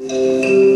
Música